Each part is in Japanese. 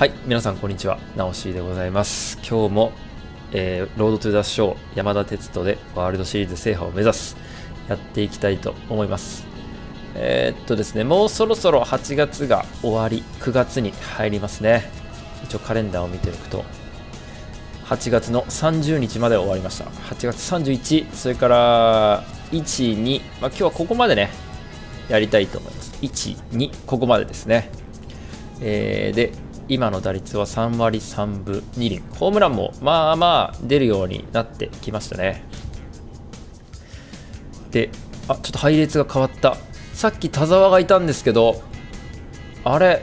はい、皆さんこんにちは。なおしーでございます。今日も、えーロードトゥザショー山田哲人でワールドシリーズ制覇を目指すやっていきたいと思います。えーっとですね、もうそろそろ8月が終わり、9月に入りますね。一応カレンダーを見ておくと、8月の30日まで終わりました。8月31、それから1、2、まあ、今日はここまでね、やりたいと思います。1、2、ここまでですね。えーで、今の打率は3割3分2厘。ホームランもまあまあ出るようになってきましたね。で、あ、ちょっと配列が変わった。さっき田沢がいたんですけど、あれ、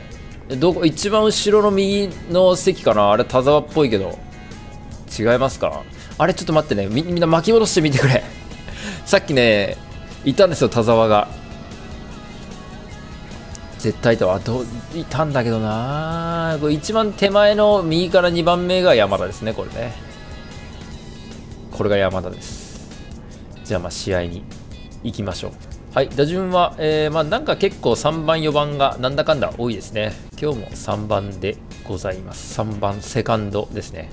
どこ、一番後ろの右の席かな？あれ田沢っぽいけど、違いますか？あれちょっと待ってねみんな巻き戻してみてくれさっきねいたんですよ田沢が絶対とはどいたんだけどな。これ一番手前の右から2番目が山田ですねこれね。これが山田です。じゃあまあ試合に行きましょう。はい打順は、えーまあなんか結構3番4番がなんだかんだ多いですね。今日も3番でございます。3番セカンドですね。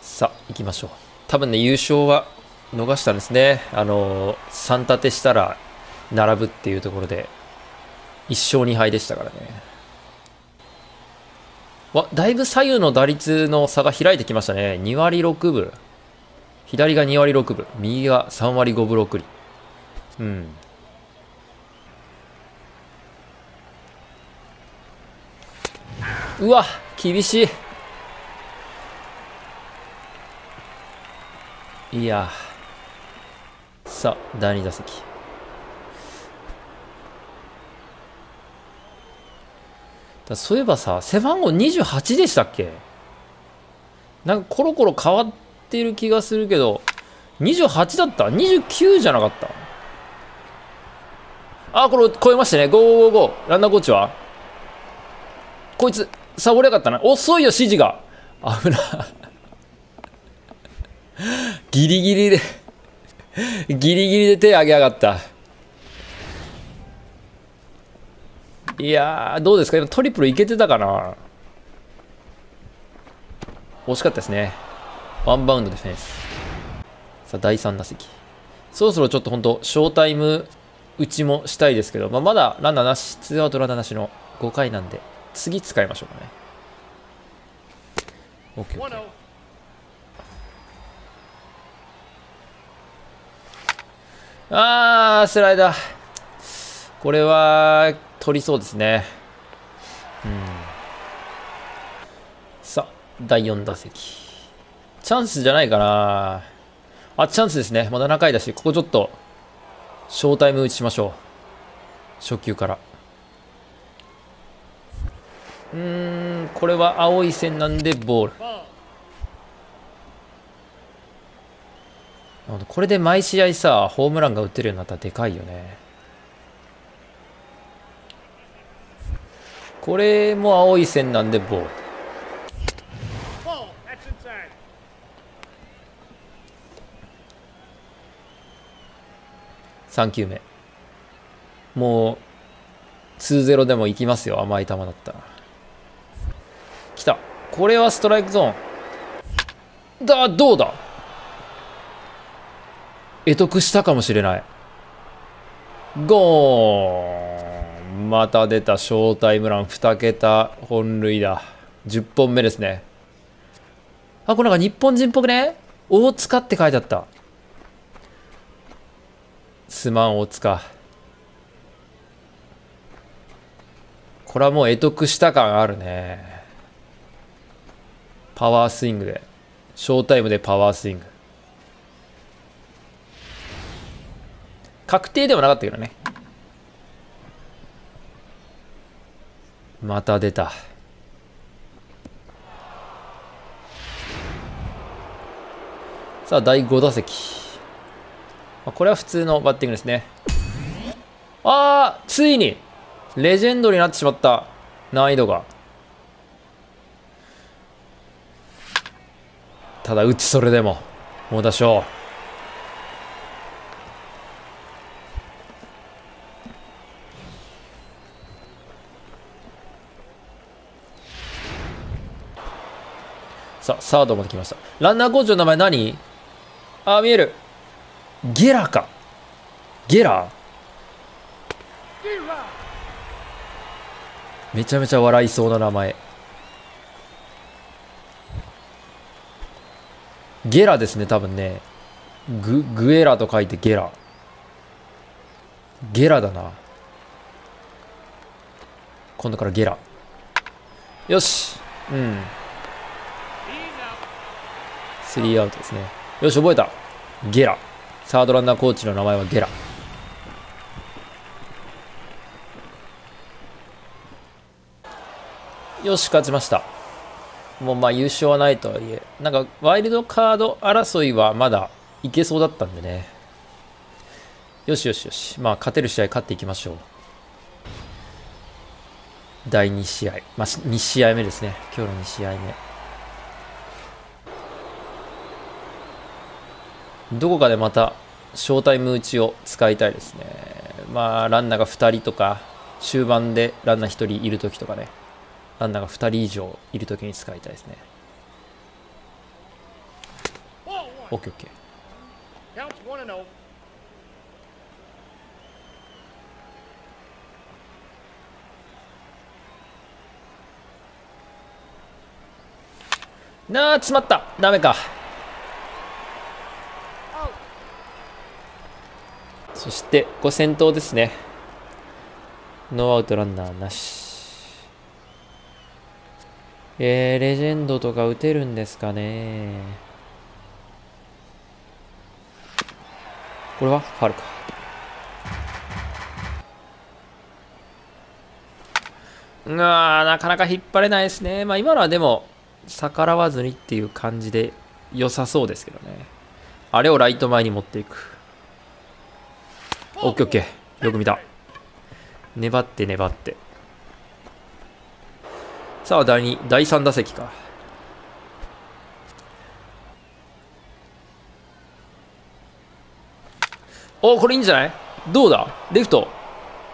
さあ行きましょう。多分ね優勝は逃したんですね。あのー、3立てしたら並ぶっていうところで。1勝2敗でしたからね。わだいぶ左右の打率の差が開いてきましたね。2割6分。左が2割6分。右が3割5分6厘。うん。うわ厳しい。いや。さあ第2打席。だそういえばさ背番号28でしたっけ？なんかコロコロ変わってる気がするけど28だった ?29 じゃなかった？あ、これ超えましたね。555。ランナーコーチは？こいつ、サボりやがったな。遅いよ、指示が。危な。ギリギリでギリギリで手上げやがった。いやー、どうですか？今トリプルいけてたかな？惜しかったですね。ワンバウンドディフェンス。さあ、第3打席。そろそろちょっと本当ショータイム打ちもしたいですけど、まあ、まだランナーなし、ツーアウトランナーなしの5回なんで、次使いましょうかね。OK。あー、スライダー。これは、取りそうですね。うん。さあ、第4打席。チャンスじゃないかなあ、チャンスですね。まだ7回だし、ここちょっと、ショータイム打ちしましょう。初球から。うーん、これは青い線なんでボール。これで毎試合さ、ホームランが打てるようになったらでかいよね。これも青い線なんでボール。3球目。もう2-0でもいきますよ甘い球だったら。来た。これはストライクゾーン。だどうだ？得得したかもしれない。ゴーンまた出たショータイムラン2桁本塁打。10本目ですね。あこれなんか日本人っぽくね？大塚って書いてあった。すまん大塚。これはもう得得した感あるね。パワースイングで。ショータイムでパワースイング。確定ではなかったけどね。また出たさあ第5打席まあこれは普通のバッティングですね。ああついにレジェンドになってしまった難易度が。ただ、打ちそれでも、猛打賞。さあ、サードまで来ました。ランナーコーチの名前何？あー、見える。ゲラか。ゲラ？めちゃめちゃ笑いそうな名前。ゲラですね、多分ね。グ、グエラと書いてゲラ。ゲラだな。今度からゲラ。よし。うん。スリーアウトですね。よし、覚えた。ゲラ。サードランナーコーチの名前はゲラ。よし、勝ちました。もうまあ優勝はないとはいえ、なんかワイルドカード争いはまだいけそうだったんでね。よしよしよし。まあ勝てる試合勝っていきましょう。第2試合。まあ2試合目ですね。今日の2試合目。どこかでまたショータイム打ちを使いたいですね。まあランナーが2人とか、終盤でランナー1人いるときとかね。ランナーが2人以上いるときに使いたいですね。One. オッケーオッケー。Counts one and oh. なあ、詰まった。ダメか。そして、これ先頭ですね。ノーアウトランナーなし。えー、レジェンドとか打てるんですかね。これは？ファルか。うわなかなか引っ張れないですね。まあ今のはでも、逆らわずにっていう感じで良さそうですけどね。あれをライト前に持っていく。オッケーオッケー。よく見た。粘って粘って。さあ、第2、第3打席か。おこれいいんじゃない？どうだ？レフト。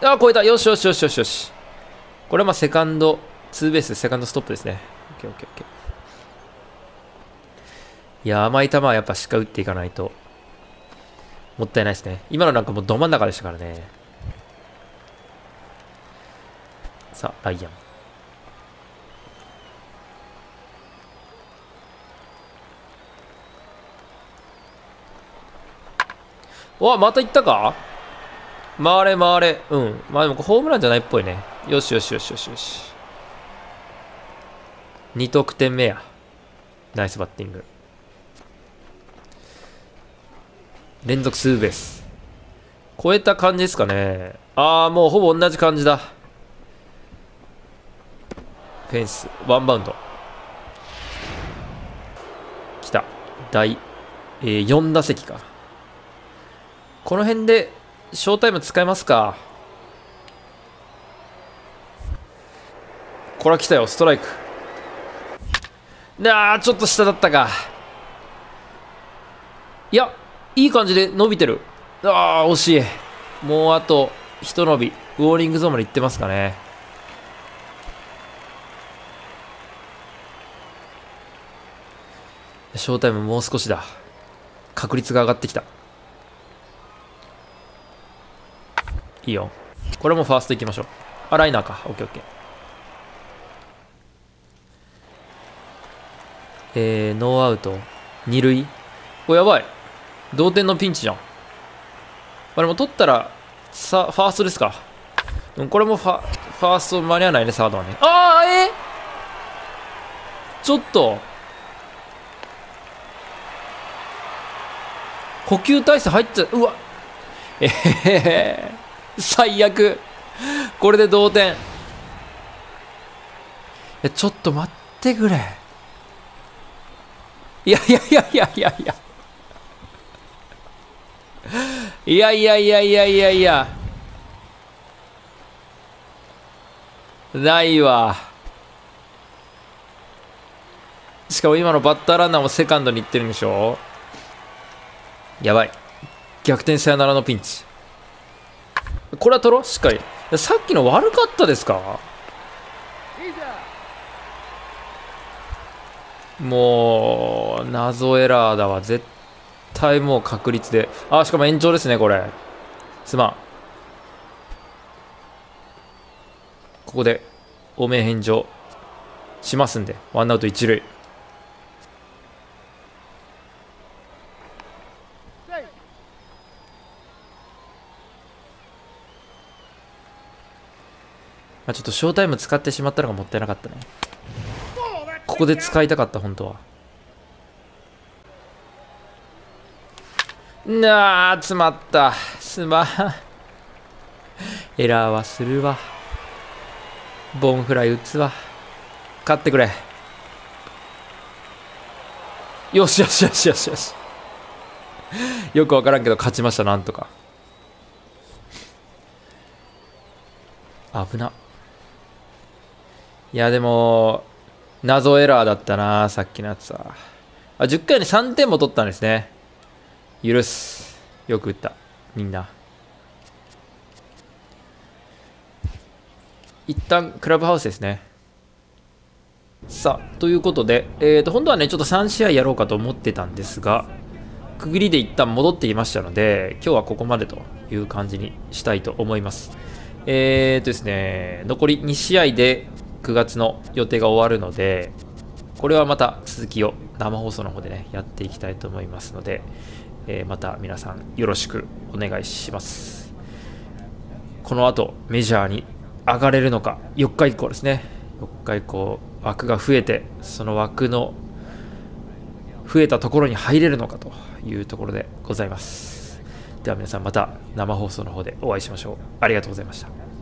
あ、超えた。よしよしよしよしよし。これはまあセカンド、ツーベース、セカンドストップですね。オッケーオッケーオッケー。いや、甘い球はやっぱしっかり打っていかないと、もったいないですね。今のなんかもうど真ん中でしたからね。さあ、ライアン。おまた行ったか？回れ回れ。うん。まあでもホームランじゃないっぽいね。よしよしよしよしよし。2得点目や。ナイスバッティング。連続ツーベース。超えた感じですかね。ああ、もうほぼ同じ感じだ。フェンス、ワンバウンド。来た。第、えー、4打席か。この辺で、ショータイム使えますか。これは来たよ、ストライク。なあ、ちょっと下だったか。いや、いい感じで伸びてる。ああ、惜しい。もうあと、ひと伸び。ウォーリングゾーンまで行ってますかね。ショータイムもう少しだ。確率が上がってきた。いいよ。これもファースト行きましょう。あ、ライナーか。オッケーオッケー。えー、ノーアウト。二塁。お、やばい。同点のピンチじゃん。あれも取ったら、さ、ファーストですか。うんこれもファ、ファースト間に合わないね、サードはね。ああ、えちょっと。補給体制入っちゃう、うわ。えへへ。最悪。これで同点。え、ちょっと待ってくれ。いやいやいやいやいやいや。いやいやいやいやいやいや。ないわ。しかも今のバッターランナーもセカンドに行ってるんでしょ？やばい。逆転サヨナラのピンチ。これは取ろう？しっかり。さっきの悪かったですか？もう、謎エラーだわ。絶対もう確率で。あ、しかも延長ですね、これ。すまん。ここで、汚名返上しますんで、ワンアウト一塁。まあ、ちょっとショータイム使ってしまったのがもったいなかったね。ここで使いたかった、本当は。なあ、詰まった。すまん。エラーはするわ。ボンフライ打つわ。勝ってくれ。よしよしよしよしよし。よくわからんけど勝ちました、なんとか。危な。いや、でも、謎エラーだったな、さっきのやつは。あ、10回に3点も取ったんですね。許す。よく打った。みんな。一旦、クラブハウスですね。さあ、ということで、えーと、本当はね、ちょっと3試合やろうかと思ってたんですが、区切りで一旦戻ってきましたので、今日はここまでという感じにしたいと思います。えーとですね、残り2試合で9月の予定が終わるので、これはまた続きを生放送の方でね、やっていきたいと思いますので、えーまた皆さんよろしくお願いします。この後、メジャーに上がれるのか、4日以降ですね。4日以降、枠が増えて、その枠の増えたところに入れるのかというところでございます。では皆さんまた生放送の方でお会いしましょう。ありがとうございました。